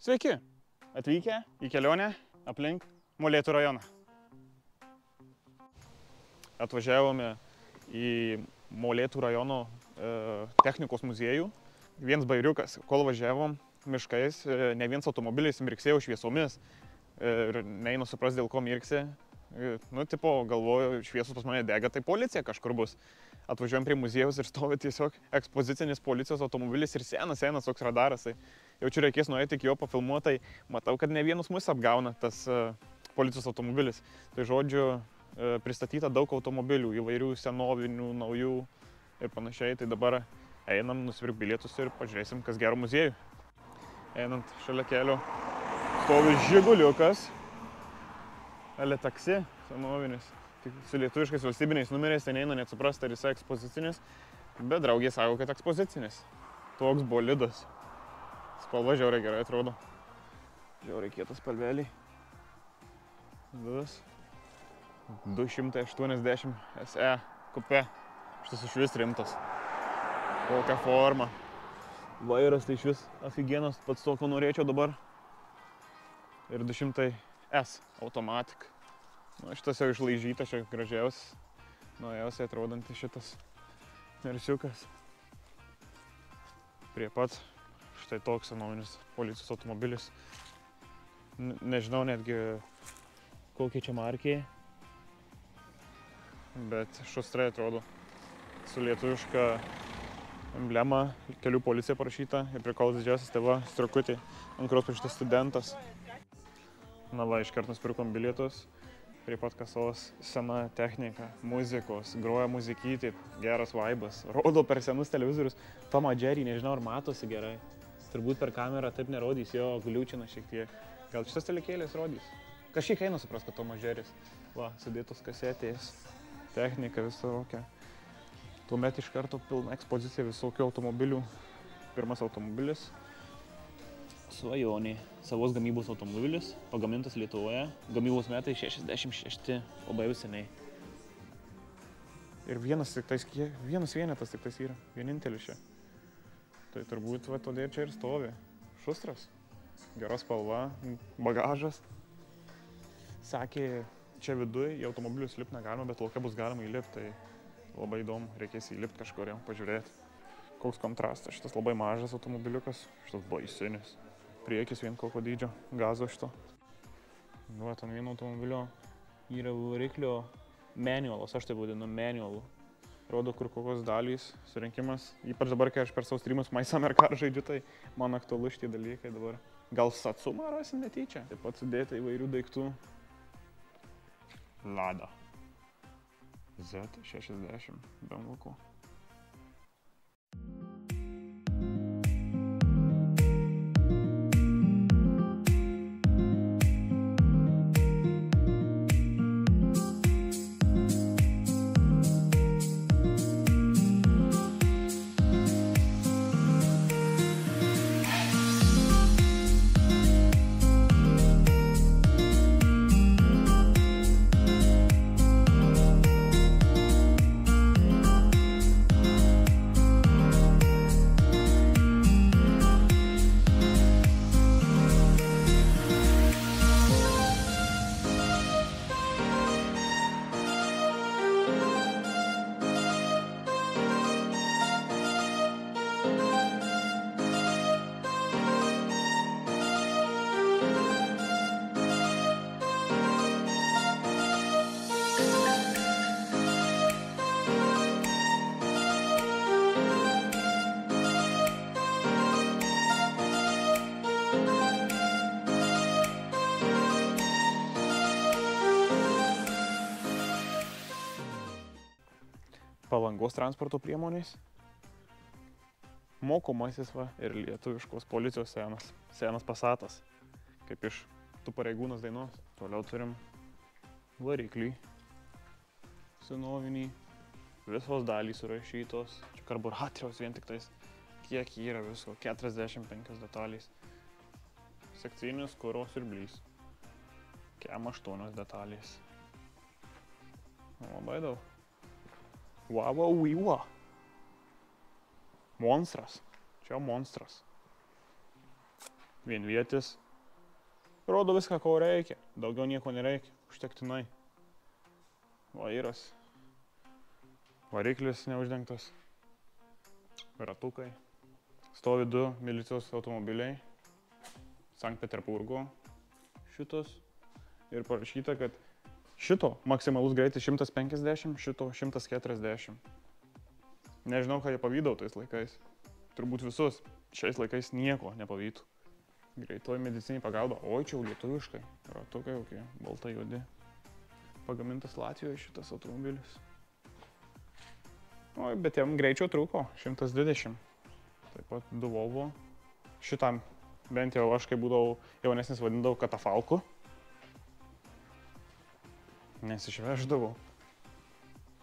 Sveiki, atvykę į kelionę aplink Molėtų rajoną. Atvažiavome į Molėtų rajono e, technikos muziejų. Vienas bairiukas, kol važiavom miškais, e, ne vienas automobilis mirksėjo šviesomis e, ir neinu supras, dėl ko mirksė. E, nu, tipo, galvoju, šviesos pas mane dega, tai policija kažkur bus. Atvažiuojam prie muziejaus ir stovi tiesiog ekspozicinis policijos automobilis ir senas, senas toks radaras. Tai jaučiu reikės nueiti iki jo pafilmuotai. Matau, kad ne vienus mus apgauna tas uh, policijos automobilis. Tai žodžiu, uh, pristatyta daug automobilių, įvairių senovinių, naujų ir panašiai. Tai dabar einam, nusipirk bilietus ir pažiūrėsim, kas gero muziejų. Einant šalia kelio stovi žiguliukas, ale taksi senovinis tik su lietuviškais valstybiniais numeriais, ten eina net suprasti, ar jis ekspozicinis, bet draugė sako, kad ekspozicinis. Toks bolidas. Spalva žiauriai gerai atrodo. Žiauriai kietas spalveliai. Vis. 280 SE kupė. Šitas iš vis rimtas. Kokia forma. Vairas tai iš vis aфиgenas, pats to, ko norėčiau dabar. Ir 200 S automatika. Nu, šitas jau išlaižytas, čia gražiausias, naujausiai atrodantis šitas mersiukas. Prie pat štai toks senovinis policijos automobilis. Nežinau netgi kokie čia markiai, bet šustrai atrodo su lietuviška emblema, kelių policija parašyta ir prie kolos didžiausias tėva strukutė, ant kurios parašytas studentas. Na va, iškart nusipirkom bilietus prie pat kasos sena technika, muzikos, groja muzikytė, geras vaibas, rodo per senus televizorius. Tomą Džerį, nežinau, ar matosi gerai. Turbūt per kamerą taip nerodys, jo gliūčina šiek tiek. Gal šitas telekėlės rodys. Kažkiek eina supras, kad Tomas Džeris. Va, sudėtos kasetės, technika visokia. Tuomet iš karto pilna ekspozicija visokių automobilių. Pirmas automobilis Svajonė. Savos gamybos automobilis, pagamintas Lietuvoje. Gamybos metai 66, labai jau seniai. Ir vienas tik tais, vienas vienetas tik tais yra, vienintelis čia. Tai turbūt va, todėl čia ir stovi. Šustras, geros spalva, bagažas. Sakė, čia viduje į automobilius lipti negalima, bet laukia bus galima įlipti. Tai labai įdomu, reikės įlipti kažkur pažiūrėti. Koks kontrastas, šitas labai mažas automobiliukas, šitas baisinis priekis vien kokio dydžio gazo šito. Nu, ant vieno automobilio yra variklio manualas, aš tai vadinu manualu. Rodo, kur kokios dalys, surinkimas. Ypač dabar, kai aš per savo streamus MySummerCar žaidžiu, tai man aktualu šitie dalykai dabar. Gal satsumą rasim netyčia. Taip pat sudėta įvairių daiktų. Lada. Z60 BMW. Palangos transporto priemonės. Mokomasis va ir lietuviškos policijos senas, senas pasatas, kaip iš tų pareigūnas dainos. Toliau turim variklį, senovinį, visos dalys surašytos, čia karburatoriaus vien tik tais, kiek yra visko, 45 detalės. Sekcinis kuros ir blys, kem 8 detalės. Labai daug. Wow, wow. Monstras. Čia monstras. vienvietis. Rodo viską, ko reikia. Daugiau nieko nereikia. Užtektinai. Vairas. Variklis neuždengtas. Ratukai. Stovi du milicijos automobiliai. Sankt Peterburgo. Šitos. Ir parašyta, kad šito maksimalus greitis 150, šito 140. Nežinau, ką jie pavydau tais laikais. Turbūt visus. Šiais laikais nieko nepavytų. Greitoji medicinė pagalba. Oi, čia jau lietuviškai. Ratukai kokie, balta juodi. Pagamintas Latvijoje šitas automobilis. Oi, bet jam greičio trūko. 120. Taip pat du Volvo. Šitam bent jau aš, kai būdavau jaunesnis, vadindavau katafalku. Nes išveždavau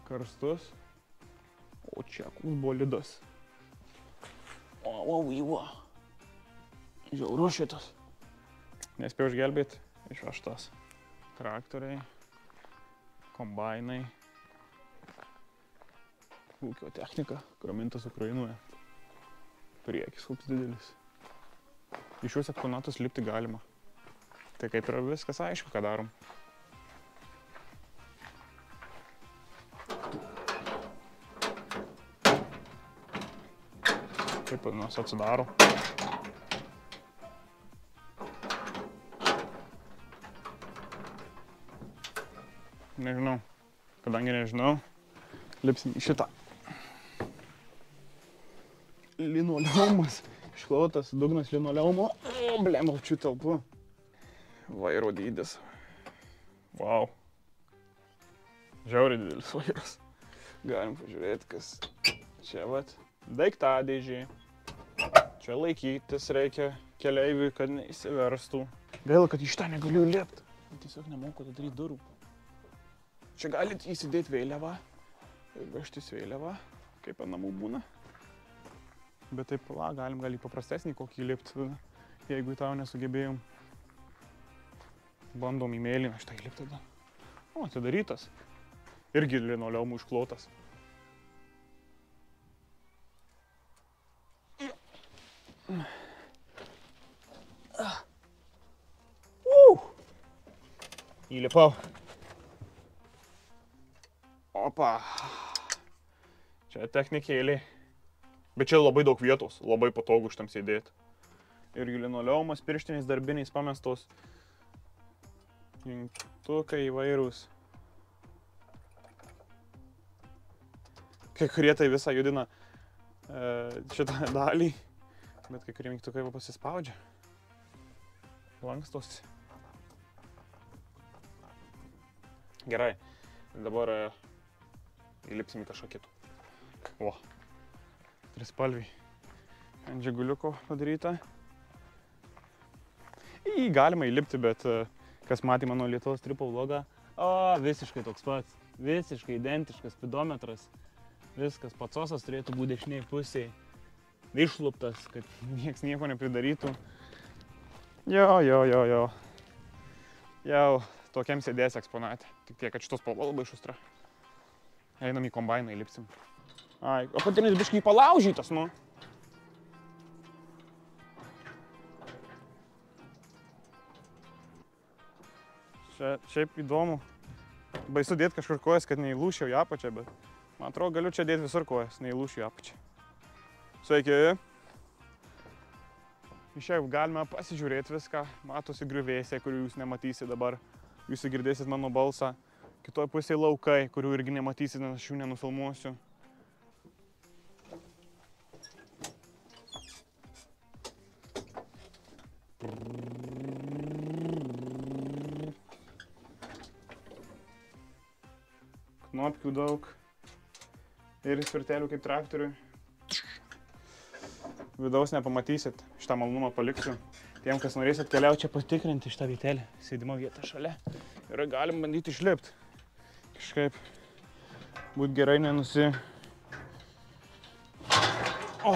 karstus. O čia koks bolidas. O, o, vyvo. Žiauru šitas. Nespėjau išgelbėti, išvežtas. Traktoriai, kombainai, ūkio technika, gamintas Ukrainoje. Priekis koks didelis. Iš šios eksponatus lipti galima. Tai kaip ir viskas aišku, ką darom. Kaip vadinasi, atsidaro. Nežinau. Kadangi nežinau, lipsim į šitą. Linoleumas. Išklotas dugnas linoleumo. O, blem, čia talpu. Vairo dydis. Wow. Žiauriai didelis vairas. Galim pažiūrėti, kas čia vat. Daiktadėžė. Čia laikytis reikia keleiviui, kad neįsiverstų. Gaila, kad iš tą negaliu lipti. Tiesiog nemoku atidaryti durų. Čia galit įsidėti vėliavą ir vežtis vėliavą, kaip ant namų būna. Bet taip, va, galim gal į paprastesnį kokį lipti, jeigu į tau nesugebėjom. Bandom į mėlyną šitą įlipti tada. O, atidarytas. Irgi linoleumų išklotas. Įlipau. Opa. Čia technikėlė. Bet čia labai daug vietos, labai patogu šitam sėdėti. Ir linoleumas, pirštiniais darbiniais pamestos. Jungtukai įvairūs. Kai kurie tai visą judina e, šitą dalį, bet kai kurie mygtukai pasispaudžia. Lankstosi. Gerai, dabar e, įlipsim į kažką kitą. O, trispalviai. Ant žiguliuko padaryta. Į jį galima įlipti, bet e, kas matė mano Lietuvos tripo vlogą, o, visiškai toks pats, visiškai identiškas spidometras. Viskas, patsosas turėtų būti dešiniai pusėje. Išluptas, kad niekas nieko nepridarytų. Jo, jo, jo, jo. Jau tokiam sėdės eksponatė. Tik tiek, kad šitos spalva labai šustra. Einam į kombainą, įlipsim. Ai, o patinis biškai palaužytas, nu. Čia šiaip įdomu. Baisu dėti kažkur kojas, kad neįlūšiau į apačią, bet man atrodo, galiu čia dėti visur kojas, neįlūšiau į apačią. Sveiki. Iš čia galime pasižiūrėti viską. Matosi griuvėsiai, kurių jūs nematysit dabar. Jūs girdėsit mano balsą. Kitoje pusėje laukai, kurių irgi nematysit, nes aš jų nenufilmuosiu. Knopkių daug. Ir svirtelių kaip traktoriui. Vidaus nepamatysit, šitą malonumą paliksiu. Tiem, kas norėsit keliauti čia patikrinti šitą vietelę, sėdimo vietą šalia. Ir galim bandyti išlipti. Kažkaip būt gerai nenusi... O.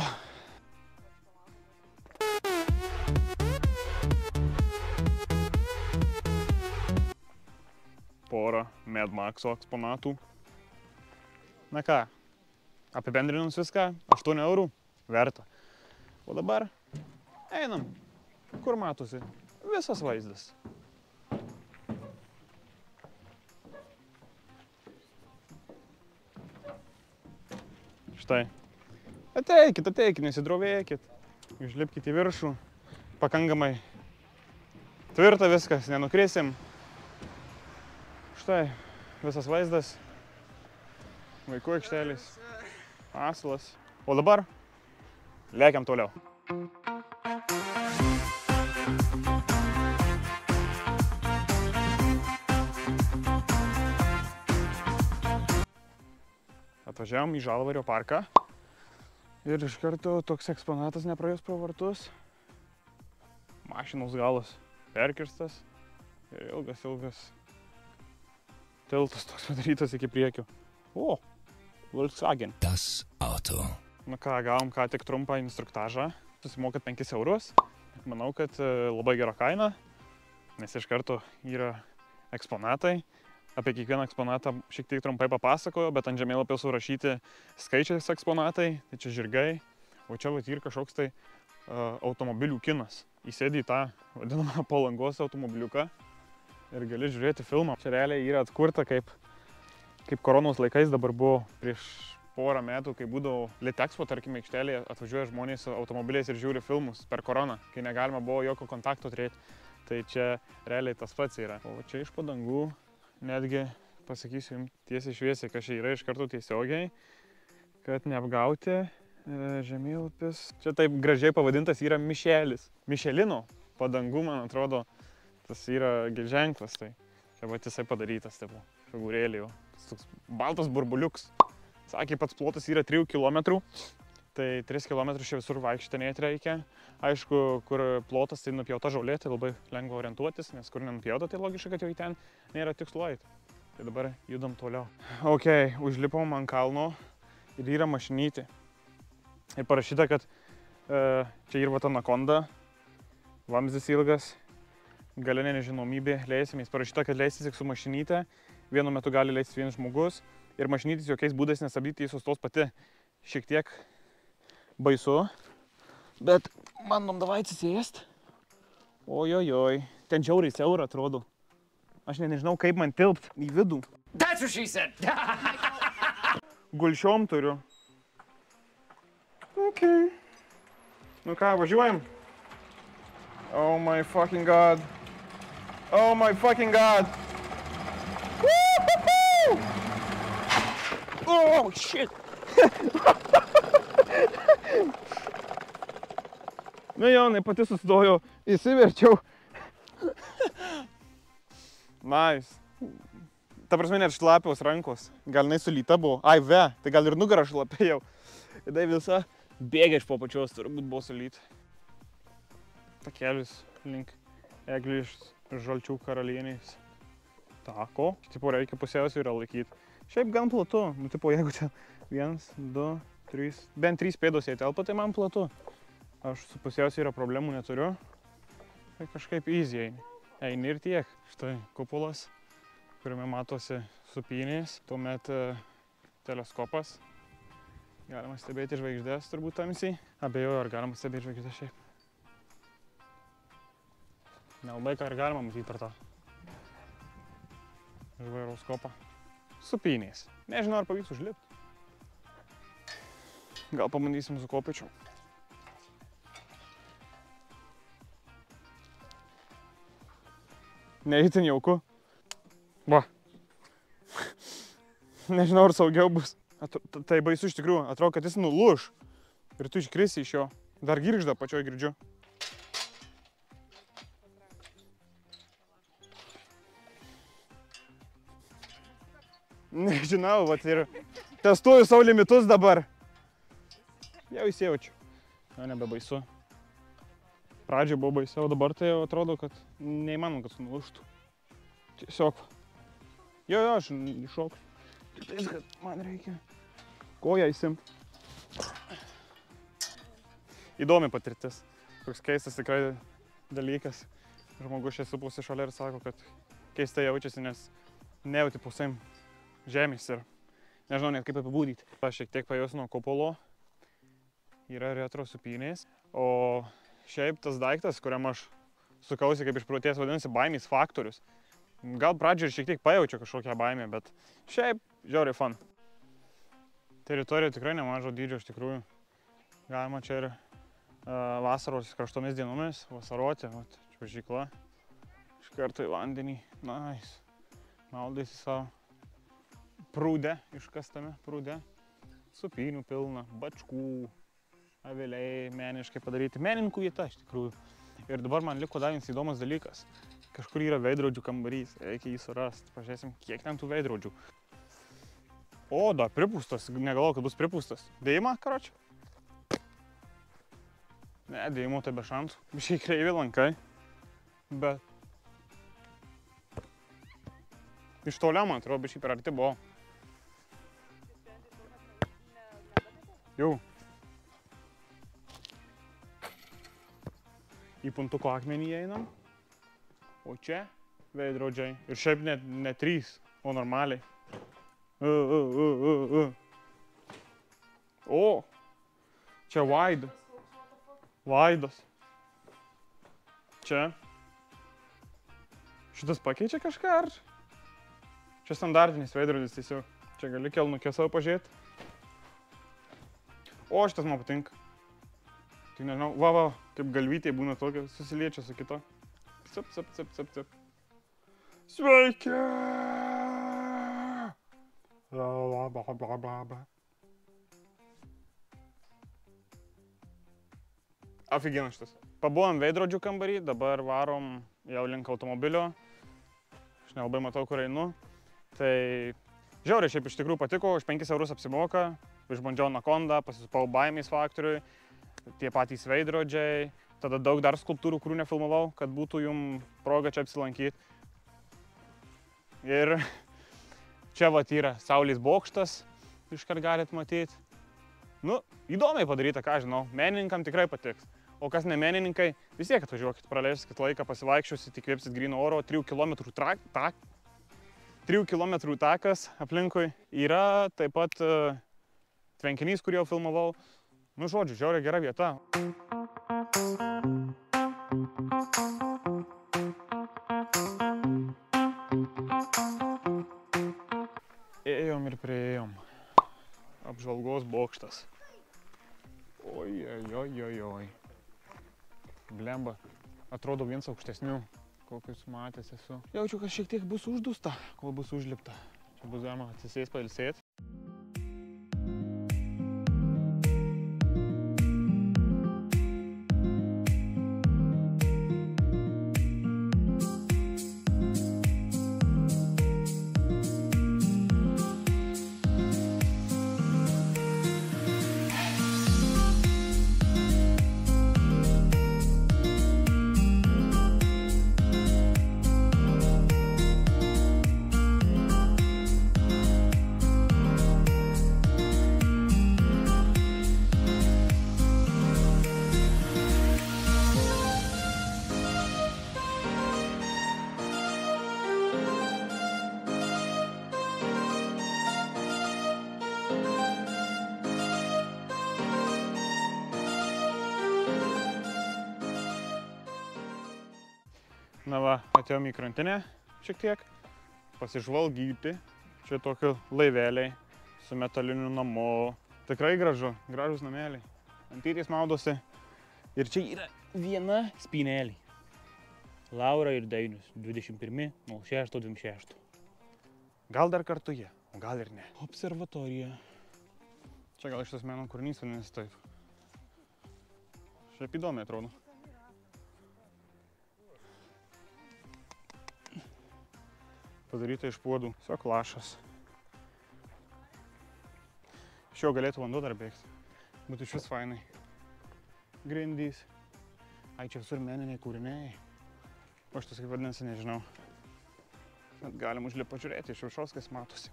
Porą Mad Maxo eksponatų. Na ką, apibendrinus viską, 8 eurų verta. O dabar einam. Kur matosi visas vaizdas. Štai. Ateikit, ateikit, nesidrovėkit. Išlipkite į viršų. Pakankamai tvirta viskas, nenukrisim. Štai, visas vaizdas. Vaikų aikštelis. Asilas. O dabar lėkiam toliau. Atvažiavom į Žalvario parką ir iš karto toks eksponatas nepraėjus pro vartus. Mašinos galas perkirstas ir ilgas, ilgas tiltas toks padarytas iki priekio. O, Volkswagen. Das Auto. Nu ką, gavom ką tik trumpą instruktažą, susimokat 5 eurus. Manau, kad e, labai gera kaina, nes iš karto yra eksponatai. Apie kiekvieną eksponatą šiek tiek trumpai papasakojo, bet ant žemėlapio surašyti skaičiais eksponatai, tai čia žirgai, o čia vat ir kažkoks tai uh, automobilių kinas. Įsėdi į tą vadinamą palangos automobiliuką ir gali žiūrėti filmą. Čia realiai yra atkurta kaip, kaip koronos laikais dabar buvo prieš porą metų, kai būdavo Litexpo, tarkim, aikštelėje atvažiuoja žmonės su automobiliais ir žiūri filmus per koroną, kai negalima buvo jokio kontakto turėti. Tai čia realiai tas pats yra. O čia iš padangų netgi pasakysiu jums tiesiai šviesiai, kas čia yra iš karto tiesiogiai, kad neapgauti e, žemėlapis. Čia taip gražiai pavadintas yra Mišelis. Mišelino padangų, man atrodo, tas yra ženklas. Tai čia va jisai padarytas, taip, figūrėlį jau. Tas toks baltas burbuliuks. Sakė, pats plotas yra 3 km, tai 3 km čia visur vaikštinėti reikia. Aišku, kur plotas, tai nupjauta žolė, tai labai lengva orientuotis, nes kur nenupjauta, tai logiška, kad jau į ten nėra tikslo eiti. Tai dabar judam toliau. Ok, užlipom ant kalno ir yra mašinytė. Ir parašyta, kad e, čia yra ta anakonda, vamzdis ilgas, galinė nežinomybė, leisimės. Parašyta, kad leisis tik su mašinytė, vienu metu gali leisti vienas žmogus ir mašinytis jokiais būdais nesabdyti, jis sustos pati šiek tiek baisu. Bet bandom davai atsisėst. Ojojoj, ten žiauriai siaura atrodo. Aš net nežinau, kaip man tilpt į vidų. That's what she said. Gulšiom turiu. Ok. Nu ką, važiuojam? Oh my fucking god. Oh my fucking god. Woo-hoo-hoo! Oh shit. nu jo, jinai pati sustojo, įsiverčiau. nice. Ta prasme, net šlapiaus rankos. Gal jinai sulyta buvo. Ai, ve, tai gal ir nugarą šlapėjau. Tai visa bėga iš po pačios, turbūt buvo sulyta. Takelis link eglių iš žalčių karalienės. Tako. Tipo, reikia pusiausvyrą laikyti. Šiaip gan platu. Nu, tipo, jeigu čia vienas, du, trys, bent trys pėdos jie telpa, tai man platu. Aš su pusiausvyrą problemų neturiu. Tai kažkaip easy eini. Eini ir tiek. Štai kupolas, kuriame matosi supynės, tuomet e, teleskopas. Galima stebėti žvaigždės turbūt tamsiai. Abejoju, ar galima stebėti žvaigždės šiaip. Nelabai ką ir galima matyti per tą žvairoskopą. Supynės. Nežinau, ar pavyks užlipti. Gal pabandysim su kopičiu. Neįtin jauku. Va. Nežinau, ar saugiau bus. Atro, tai baisu iš tikrųjų. Atrodo, kad jis nuluš. Ir tu iškrisi iš jo. Dar girždą pačioj girdžiu. Nežinau, vat ir testuoju savo limitus dabar. Jau įsijaučiu. Jau nebebaisu. Pradžioje buvo baisiau, dabar tai jau atrodo, kad neįmanoma, kad sunulūštų. Tiesiog. Jo, jo, aš iššoksiu. Tik tais, kad man reikia koją įsimt. Įdomi patirtis. Toks keistas tikrai dalykas. Žmogus čia supusi šalia ir sako, kad keistai jaučiasi, nes nejauti pusėm žemės ir nežinau net kaip apibūdyti. Aš šiek tiek pajausiu nuo kupolo, yra retro supynės, o Šiaip tas daiktas, kuriam aš sukausi kaip iš prūties, vadinasi baimės faktorius. Gal pradžioje ir šiek tiek pajaučiu kažkokią baimę, bet šiaip žiauriai fan. Teritorija tikrai nemažo dydžio iš tikrųjų. Galima čia ir uh, vasaros kraštomis dienomis vasaroti, vat, čiuožykla. Iš karto į vandenį, nice. Maudaisi savo prūdę, iškastame prūdę. Supinių pilna, bačkų, aviliai meniškai padaryti. Menininkų vieta iš tikrųjų. Ir dabar man liko dar vienas įdomus dalykas. Kažkur yra veidrodžių kambarys, reikia jį surasti. Pažiūrėsim, kiek ten tų veidrodžių. O, da, pripūstas, negalvoju, kad bus pripūstas. Dėjimą, karočią? Ne, dėjimo tai be šansų. Biškai kreivi lankai. Bet... Iš toliau, man atrodo, biškai per arti buvo. Jau. Į puntuko akmenį einam. O čia veidrodžiai. Ir šiaip net ne trys, o normaliai. Uh, uh, uh. O, čia Vaida. Vaidas. Čia. Šitas pakeičia kažką ar? Čia standartinis veidrodis tiesiog. Čia gali kelnukė savo pažiūrėti. O, šitas man patinka. Tai nežinau, va, va, kaip galvytėje būna tokia, susiliečia su kita. Cip, cip, cip, cip, cip. Sveiki! La, la, bla, bla, bla, bla. Afiginas šitas. Pabuvom veidrodžių kambarį, dabar varom jau link automobilio. Aš nelabai matau, kur einu. Tai žiauriai šiaip iš tikrųjų patiko, už 5 eurus apsimoka. Išbandžiau Anaconda, pasisupau baimės faktoriui tie patys veidrodžiai. Tada daug dar skulptūrų, kurių nefilmavau, kad būtų jum proga čia apsilankyti. Ir čia va yra Saulės bokštas, iškart galit matyti. Nu, įdomiai padaryta, ką žinau, menininkam tikrai patiks. O kas ne menininkai, vis tiek atvažiuokit, praleiskit laiką, pasivaikščiosit, įkvėpsit grino oro, 3 km, trak, tak, 3 km takas aplinkui. Yra taip pat uh, tvenkinys, kurį jau filmavau. Nu, žodžiu, žiauriai gera vieta. Ėjom ir prieėjom. Apžvalgos bokštas. Oi, oi, oi, oi, oi. Blemba. Atrodo vienas aukštesnių, kokius matęs esu. Jaučiu, kad šiek tiek bus uždusta, kol bus užlipta. Čia bus galima atsisės pailsėti. Na va, atėjom į krantinę šiek tiek, pasižvalgyti. Čia tokie laiveliai su metaliniu namu. Tikrai gražu, gražus nameliai. Antytis maudosi. Ir čia yra viena spynelė. Laura ir Dainius, 21.06.26. Gal dar kartu jie, o gal ir ne. Observatorija. Čia gal šitas meno kūrinys vadinasi taip. Šiaip įdomiai atrodo. Padaryta iš puodų. Tiesiog lašas. Iš jo galėtų vanduo dar bėgti. Būtų iš vis fainai. Grindys. Ai, čia visur meniniai kūriniai. O šitas kaip vadinasi, nežinau. Bet galim užlip pažiūrėti iš viršaus, kas matosi.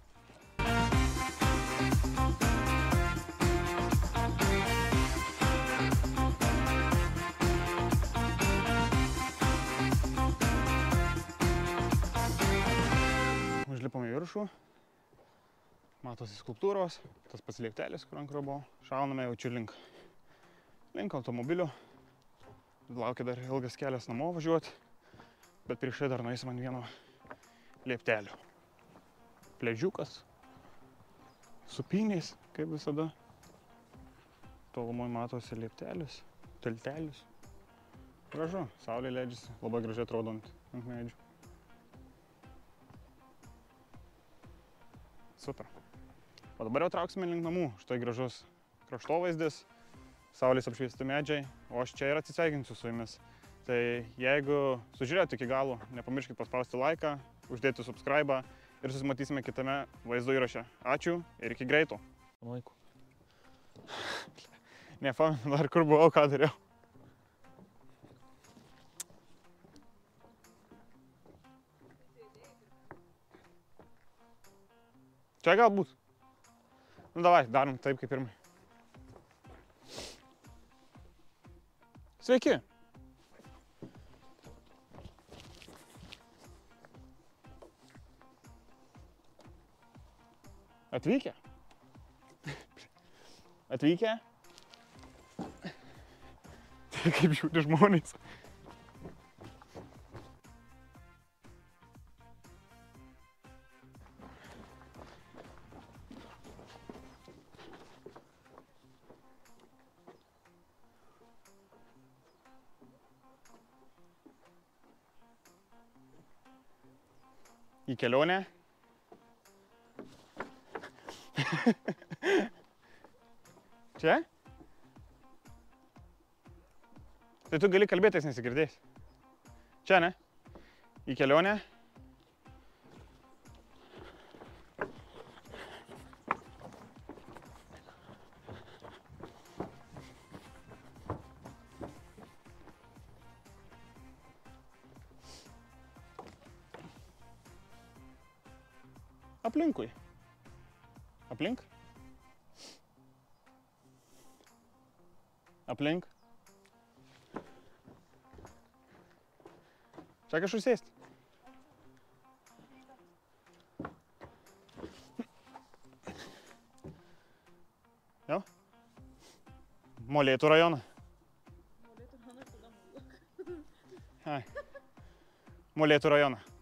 Užlipom į viršų. Matosi skulptūros, tas pats lieptelis, kur ant kurio buvo. Šauname jau čia link, link automobilio. Laukia dar ilgas kelias namo važiuoti, bet prieš tai dar nueisim ant vieno lieptelio. Pležiukas, supiniais, kaip visada. Tolumoje matosi lieptelis, tiltelis. Gražu, saulė leidžiasi, labai gražiai atrodant ant medžių. Super. O dabar jau trauksime link namų. Štai gražus kraštovaizdis, saulės apšviesti medžiai, o aš čia ir atsisveikinsiu su jumis. Tai jeigu sužiūrėjote iki galo, nepamirškit paspausti laiką, uždėti subscribe ir susimatysime kitame vaizdo įraše. Ačiū ir iki greito. Laiku. Nepamenu dar kur buvau, ką dariau. Čia galbūt. Nu davai, darom taip kaip pirmai. Sveiki. Atvykę? Atvykę? Tai kaip žiūri žmonės. Į kelionę. Čia? Tai tu gali kalbėtis nesigirdės. Čia, ne? Į kelionę. Aplinkui. Aplink. Aplink. Čia kažkur sėsti. Jo? Molėtų rajoną. Ai. Molėtų rajoną.